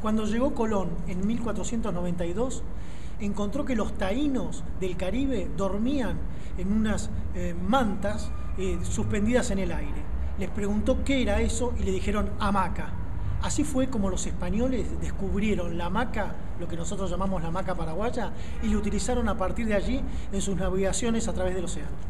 Cuando llegó Colón en 1492, encontró que los taínos del Caribe dormían en unas eh, mantas eh, suspendidas en el aire. Les preguntó qué era eso y le dijeron hamaca. Así fue como los españoles descubrieron la hamaca, lo que nosotros llamamos la hamaca paraguaya, y la utilizaron a partir de allí en sus navegaciones a través del océano.